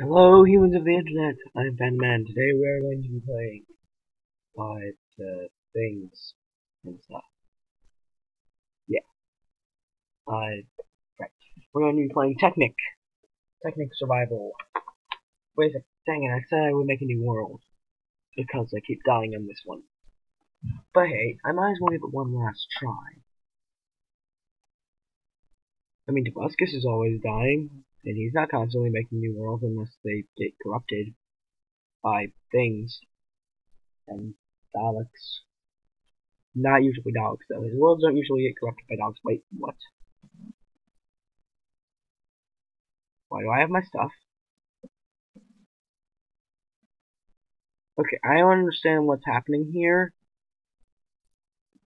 Hello, humans of the internet. I'm Man. Today we are going to be playing five uh, things and stuff. Yeah. Uh, right. We're going to be playing Technic. Technic Survival. Wait a second. Dang it, I said I would make a new world. Because I keep dying on this one. But hey, I might as well give it one last try. I mean, Tobuscus is always dying, and he's not constantly making new worlds unless they get corrupted by things. And Daleks. Not usually Daleks, though. His worlds don't usually get corrupted by Daleks. Wait, what? Why do I have my stuff? Okay, I don't understand what's happening here.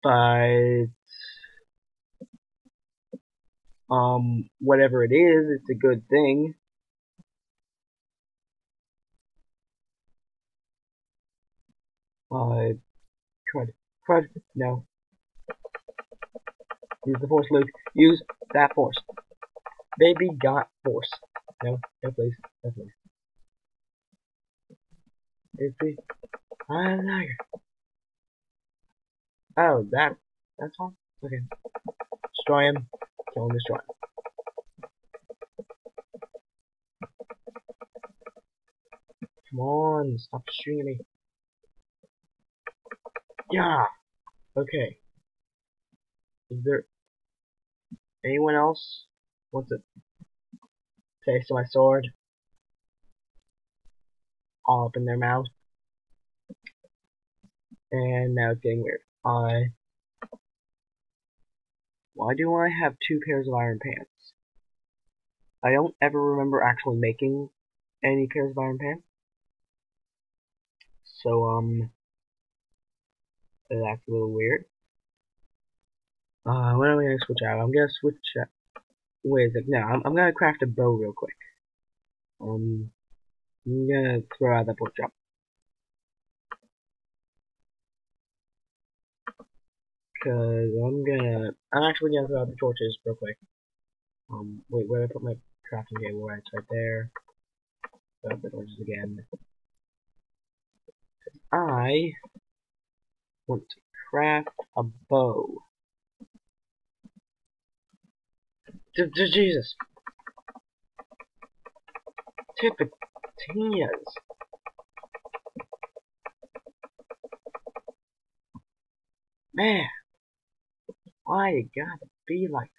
But um, whatever it is, it's a good thing. Uh, crud, crud, no. Use the force, Luke. Use that force. Baby got force. No, no please, no please. Is the i am liar. Oh, that, that's all? Okay. Destroy him. Destroy him. Come on, stop shooting me. Yeah! Okay. Is there anyone else wants a taste of my sword? All up in their mouth. And now it's getting weird. I why do I have two pairs of iron pants? I don't ever remember actually making any pairs of iron pants. So, um, that's a little weird. Uh, when am I gonna switch out? I'm gonna switch out. Wait a sec. No, I'm, I'm gonna craft a bow real quick. Um, I'm gonna throw out that pork chop. Cause I'm gonna, I'm actually gonna throw out the torches real quick. Um, wait, where did I put my crafting table? Right, it's right there. Throw out the torches again. I want to craft a bow. D -d Jesus. Tipitinas. Man. Why you gotta be like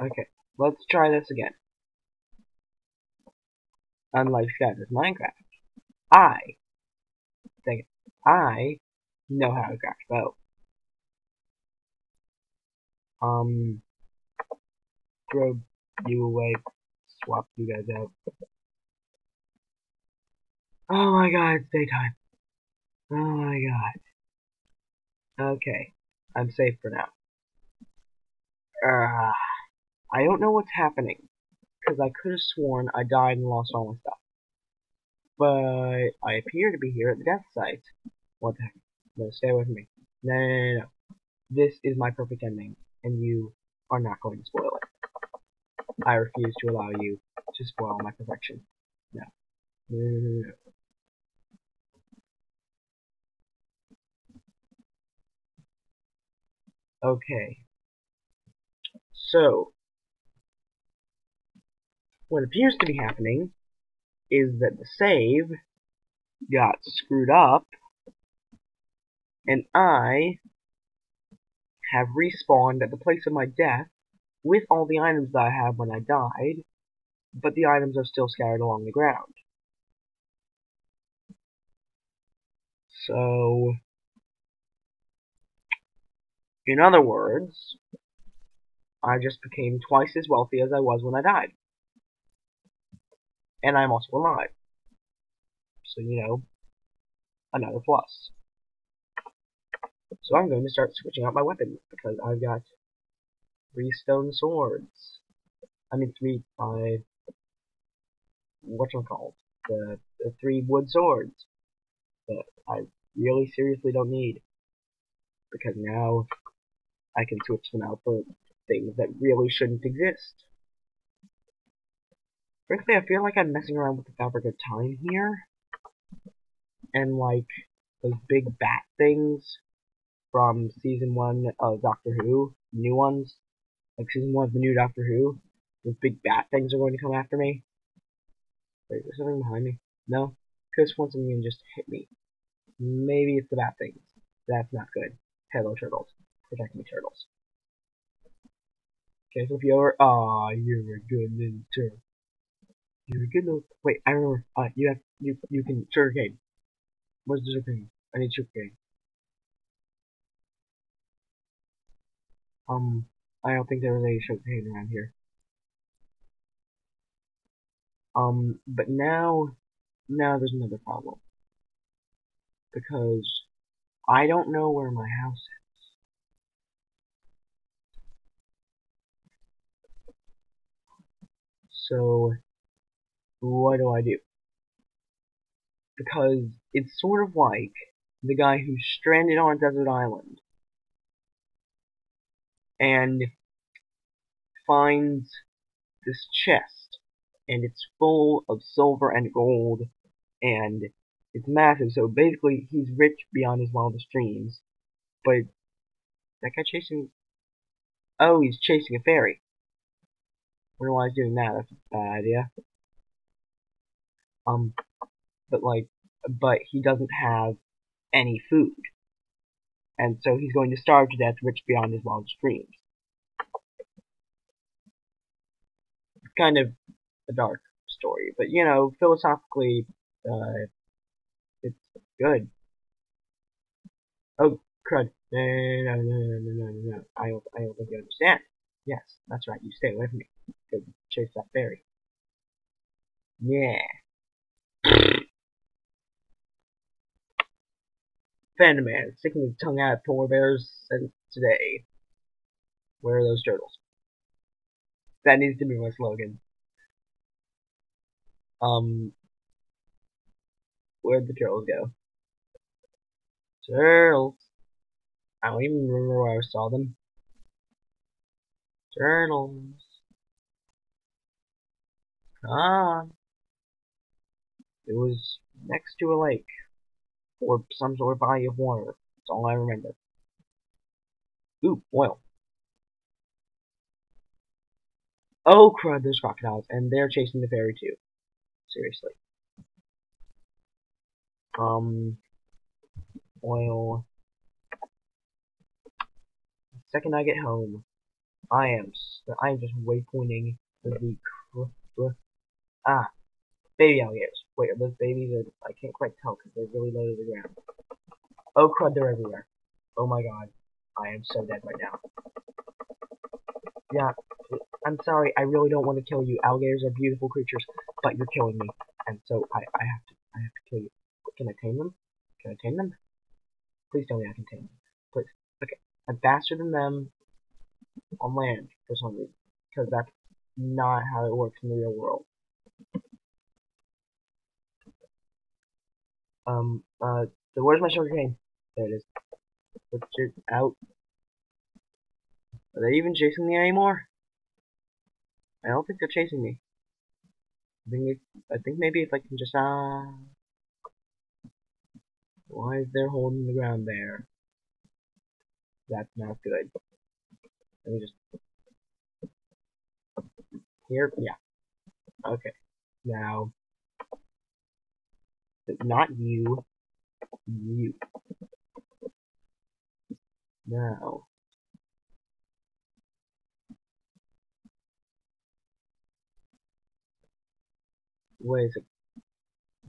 that? Okay, let's try this again. Unlike Shatter's Minecraft, I think I know how to craft a bow. Um, throw you away, swap you guys out. Oh my god, it's daytime. Oh my god. Okay, I'm safe for now. Uh, I don't know what's happening, because I could have sworn I died and lost all my stuff. But I appear to be here at the death site. What the heck? No, stay with me. No, no, no, no. This is my perfect ending, and you are not going to spoil it. I refuse to allow you to spoil my perfection. No. No, no, no, no. Okay. So, what appears to be happening is that the save got screwed up, and I have respawned at the place of my death with all the items that I had when I died, but the items are still scattered along the ground. So, in other words, I just became twice as wealthy as I was when I died. And I'm also alive. So, you know, another plus. So I'm going to start switching out my weapons, because I've got three stone swords. I mean, three, five, whatchamacallit, the, the three wood swords that I really seriously don't need. Because now I can switch them out for things that really shouldn't exist. Frankly, I feel like I'm messing around with the fabric of time here. And like, those big bat things from season one of Doctor Who, new ones, like season one of the new Doctor Who, those big bat things are going to come after me. Wait, there's something behind me? No? Chris wants something and just hit me. Maybe it's the bat things. That's not good. Hello, turtles. Protect me, turtles. Okay, so if you ever, ah, you're a good little turtle. You're a good little, wait, I remember, uh, you have, you, you can, sugarcane. Where's the sugarcane? I need sugarcane. Um, I don't think there was any sugarcane around here. Um, but now, now there's another problem. Because I don't know where my house is. So, what do I do? Because it's sort of like the guy who's stranded on a desert island and finds this chest and it's full of silver and gold and it's massive. So basically he's rich beyond his wildest dreams. But that guy chasing oh he's chasing a fairy wonder why he's doing that that's a bad idea um but like but he doesn't have any food and so he's going to starve to death rich beyond his wildest dreams kind of a dark story, but you know, philosophically, uh, it's good. Oh, crud. No, no, no, no, no, no, no, I don't, I don't think you understand. Yes, that's right, you stay away from me. Go chase that fairy. Yeah. Panda Man, sticking his tongue out at polar bears since today. Where are those turtles? That needs to be my slogan. Um, where'd the turtles go? Turtles. I don't even remember where I saw them. Turtles. On. It was next to a lake. Or some sort of body of water. That's all I remember. Ooh, oil. Oh crud, there's crocodiles, and they're chasing the fairy too. Seriously. Um, oil. Second I get home, I am I am just waypointing the ah baby alligators. Wait, are those babies? I can't quite tell because they're really low to the ground. Oh crud, they're everywhere. Oh my god, I am so dead right now. Yeah, I'm sorry, I really don't want to kill you. Alligators are beautiful creatures, but you're killing me. And so I, I have to I have to kill you. Can I tame them? Can I tame them? Please tell me I can tame them. Please. Okay. I'm faster than them on land for some reason. Because that's not how it works in the real world. Um, uh, so where's my sugar cane? There it is. Put it out. Are they even chasing me anymore? I don't think they're chasing me. I think it, I think maybe if I can just ah. Uh, why is there holding the ground there? That's not good. Let me just here. Yeah. Okay. Now, not you. You. Now, Wait a second.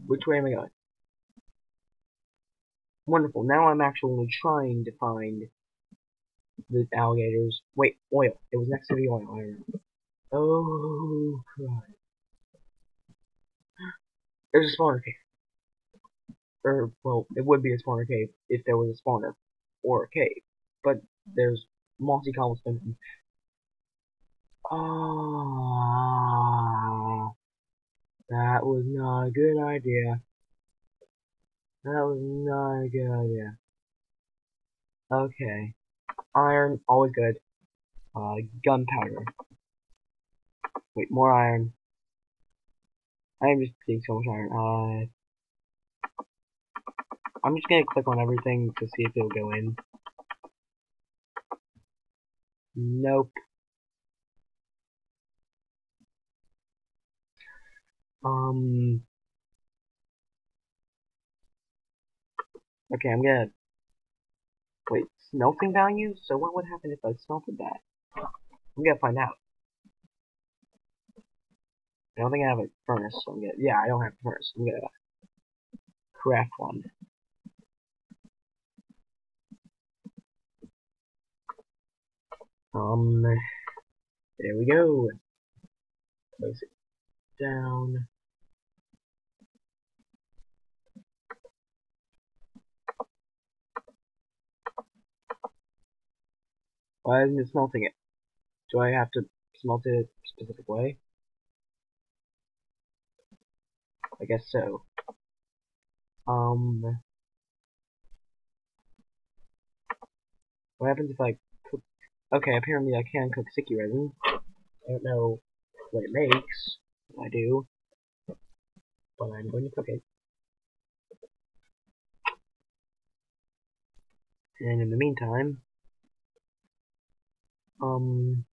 Which way am I going? Wonderful. Now I'm actually trying to find the alligators. Wait, oil. It was next to the oil. I. Oh, God. There's a spawner cave. Or, well, it would be a spawner cave if there was a spawner or a cave. But there's mossy cobblestone. Ah. That was not a good idea. That was not a good idea. Okay. Iron, always good. Uh, gunpowder. Wait, more iron. I am just getting so much iron. Uh, I'm just gonna click on everything to see if it'll go in. Nope. Um. Okay, I'm gonna wait. Smelting value. So what would happen if I smelted that? I'm gonna find out. I don't think I have a furnace, so I'm gonna, yeah, I don't have a furnace. I'm gonna craft one. Um, there we go. Place it down. Why isn't it smelting it? Do I have to smelt it a specific way? I guess so. Um, what happens if I cook? Okay, apparently I can cook sticky resin. I don't know what it makes. I do, but I'm going to cook it. And in the meantime, um,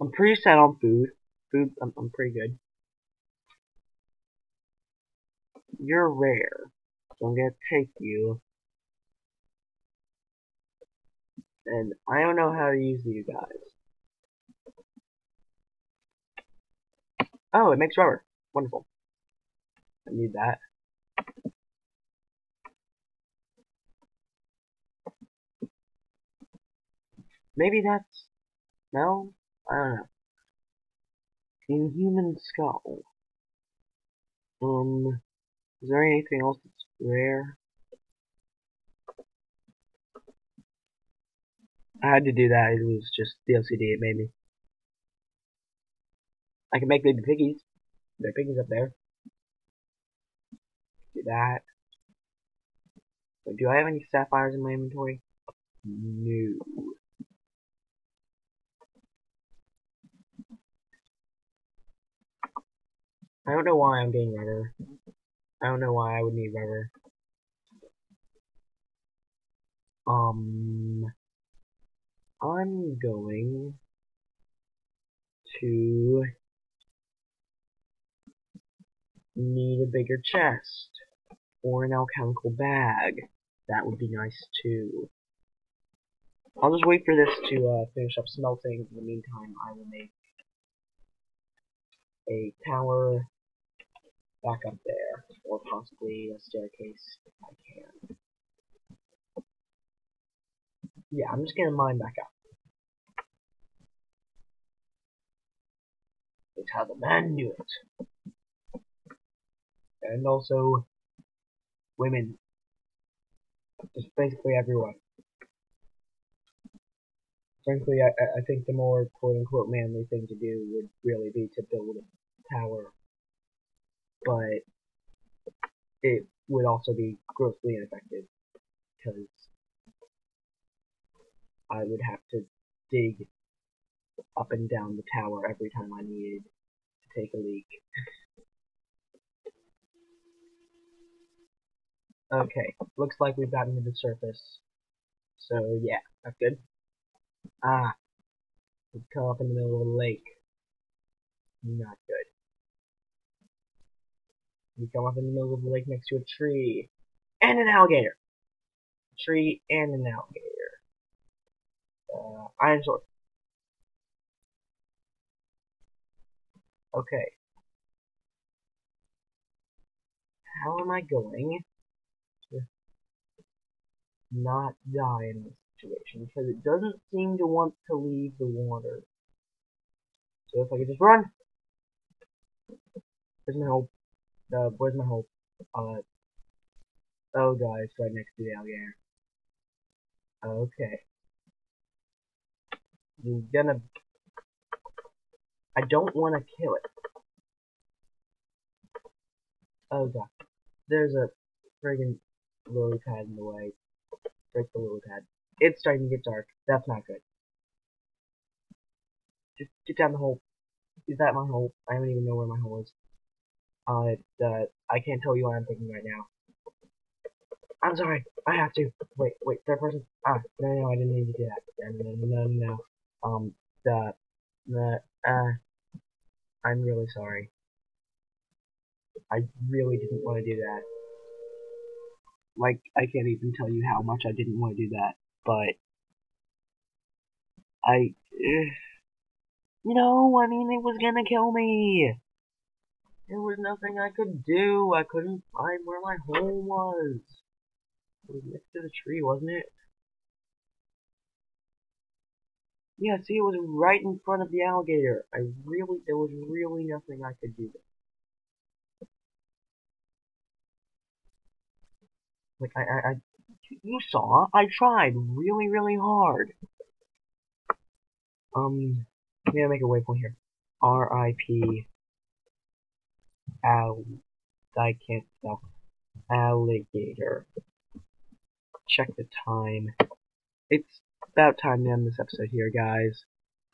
I'm pretty set on food. Food, I'm, I'm pretty good. You're rare, so I'm gonna take you. And I don't know how to use you guys. Oh, it makes rubber. Wonderful. I need that. Maybe that's... No? I don't know. Inhuman skull. Um, is there anything else that's rare? I had to do that, it was just the LCD it made me. I can make baby piggies. There are piggies up there. Do that. But do I have any sapphires in my inventory? No. I don't know why I'm getting rubber. I don't know why I would need rubber. Um, I'm going to need a bigger chest or an alchemical bag. That would be nice too. I'll just wait for this to uh, finish up smelting. In the meantime, I will make a tower back up there, or possibly a staircase if I can. Yeah, I'm just gonna mine back up. It's how the man knew it. And also, women. Just basically everyone. Frankly, I, I think the more quote-unquote manly thing to do would really be to build a tower but it would also be grossly ineffective because I would have to dig up and down the tower every time I needed to take a leak. okay, looks like we've gotten to the surface. So yeah, that's good. Ah, we've come up in the middle of a lake. Not good. You come up in the middle of the lake next to a tree. And an alligator. A tree and an alligator. Uh, iron sword. Okay. How am I going to not die in this situation? Because it doesn't seem to want to leave the water. So if I could just run. There's my hope. Where's my hope? Uh, oh god, it's right next to the alligator. Okay. You're gonna... I don't want to kill it. Oh god. There's a friggin' lily pad in the way. Break the lily pad. It's starting to get dark. That's not good. just get down the hole. Is that my hole? I don't even know where my hole is. Uh, uh, I can't tell you what I'm thinking right now. I'm sorry. I have to. Wait, wait, third person. Ah, no, no, I didn't mean to do that. No, no, no, no, no. Um, the, the, uh, I'm really sorry. I really didn't want to do that. Like, I can't even tell you how much I didn't want to do that, but I, uh, you know, I mean, it was gonna kill me. There was nothing I could do. I couldn't find where my home was. It was next to the tree, wasn't it? Yeah, see, it was right in front of the alligator. I really, there was really nothing I could do. Like, I, I, I, you saw, I tried really, really hard. Um, I'm gonna make a waypoint here. R.I.P. I can't spell. Alligator. Check the time. It's about time to end this episode here, guys.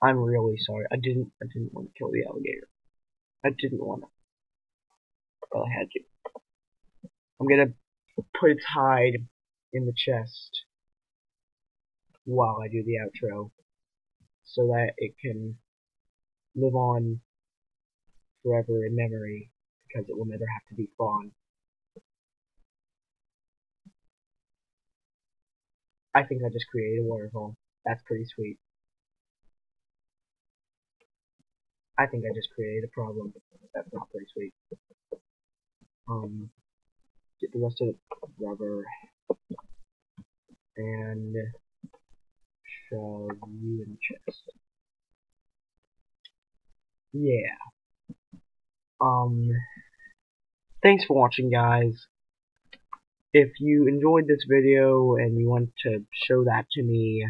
I'm really sorry. I didn't, I didn't want to kill the alligator. I didn't want to. But I had to. I'm gonna put its hide in the chest while I do the outro so that it can live on forever in memory because it will never have to be spawned. I think I just created a waterfall. That's pretty sweet. I think I just created a problem. That's not pretty sweet. Um, get the rest of the rubber and shove you in the chest. Yeah. Um, thanks for watching, guys. If you enjoyed this video and you want to show that to me,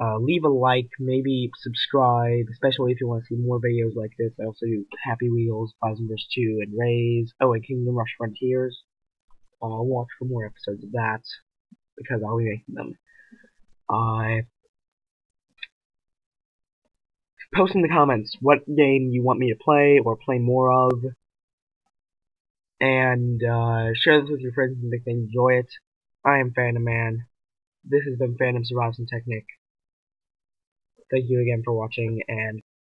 uh, leave a like, maybe subscribe, especially if you want to see more videos like this. I also do Happy Wheels, Bison Vs. 2, and Rays. Oh, and Kingdom Rush Frontiers. I'll watch for more episodes of that, because I'll be making them. I post in the comments what game you want me to play or play more of. And uh, share this with your friends and make them enjoy it. I am FandomMan. This has been Phantom Survives Technic. Thank you again for watching, and